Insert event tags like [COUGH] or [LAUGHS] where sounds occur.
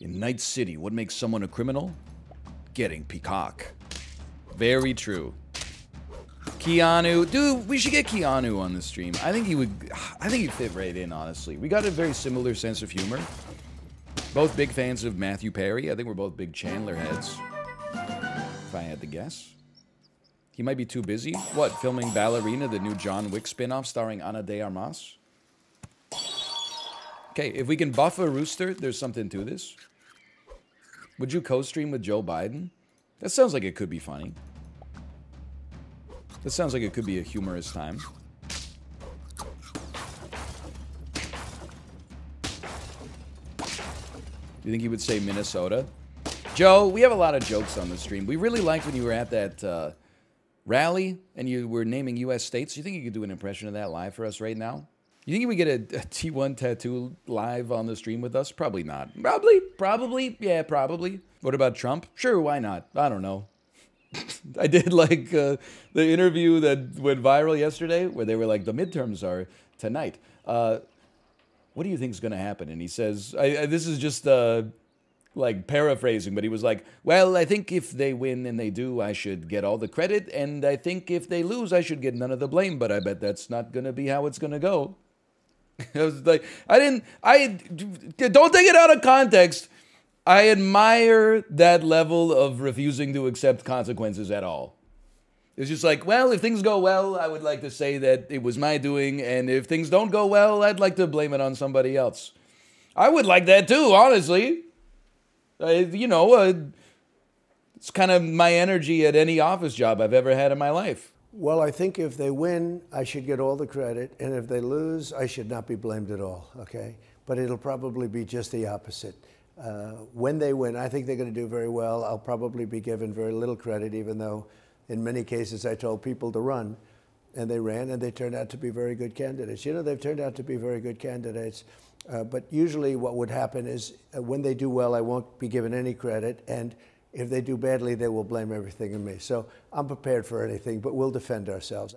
In Night City, what makes someone a criminal? Getting peacock. Very true. Keanu, dude, we should get Keanu on the stream. I think he would. I think he'd fit right in. Honestly, we got a very similar sense of humor. Both big fans of Matthew Perry. I think we're both big Chandler heads. If I had to guess. He might be too busy. What, filming Ballerina, the new John Wick spin-off starring Ana de Armas? Okay, if we can buff a rooster, there's something to this. Would you co-stream with Joe Biden? That sounds like it could be funny. That sounds like it could be a humorous time. You think he would say Minnesota? Joe, we have a lot of jokes on the stream. We really liked when you were at that uh, rally and you were naming U.S. states. Do You think you could do an impression of that live for us right now? You think we get a a T1 tattoo live on the stream with us? Probably not. Probably, probably, yeah, probably. What about Trump? Sure, why not? I don't know. [LAUGHS] I did like uh, the interview that went viral yesterday where they were like, the midterms are tonight. Uh, what do you think is going to happen? And he says, I, I, this is just uh, like paraphrasing, but he was like, well, I think if they win and they do, I should get all the credit. And I think if they lose, I should get none of the blame. But I bet that's not going to be how it's going to go. [LAUGHS] I was like, I didn't, I don't take it out of context. I admire that level of refusing to accept consequences at all. It's just like, well, if things go well, I would like to say that it was my doing, and if things don't go well, I'd like to blame it on somebody else. I would like that too, honestly. Uh, you know, uh, it's kind of my energy at any office job I've ever had in my life. Well, I think if they win, I should get all the credit, and if they lose, I should not be blamed at all, okay? But it'll probably be just the opposite. Uh, when they win, I think they're going to do very well. I'll probably be given very little credit, even though in many cases I told people to run, and they ran, and they turned out to be very good candidates. You know, they've turned out to be very good candidates. Uh, but usually, what would happen is uh, when they do well, I won't be given any credit, and if they do badly, they will blame everything on me. So I'm prepared for anything, but we'll defend ourselves.